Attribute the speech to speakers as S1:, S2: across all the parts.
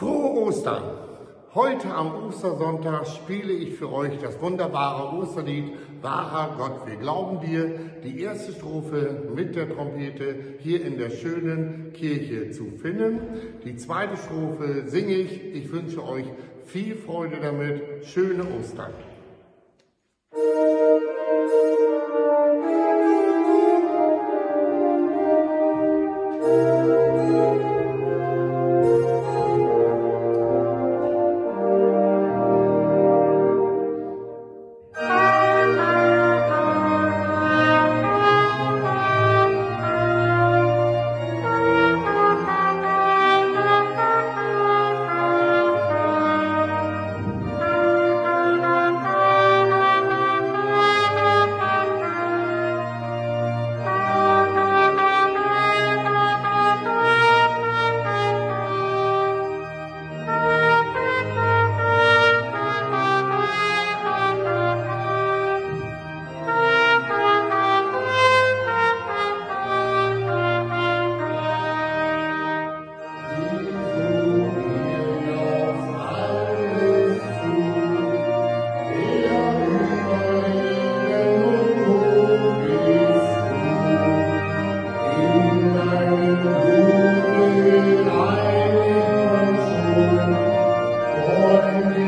S1: Frohe Ostern! Heute am Ostersonntag spiele ich für euch das wunderbare Osterlied Wahrer Gott, wir glauben dir, die erste Strophe mit der Trompete hier in der schönen Kirche zu finden. Die zweite Strophe singe ich. Ich wünsche euch viel Freude damit. Schöne Ostern!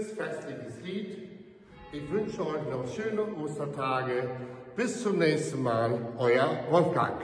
S1: schönes festliches Lied. Ich wünsche euch noch schöne Ostertage. Bis zum nächsten Mal, euer Wolfgang.